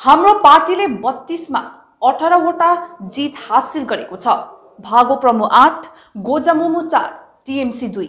हाम्रो पार्टीले बत्तिसमा अठारवटा जित हासिल गरेको छ। भागो प्रमु आठ गोजामुमु चार टिएमसी दुई।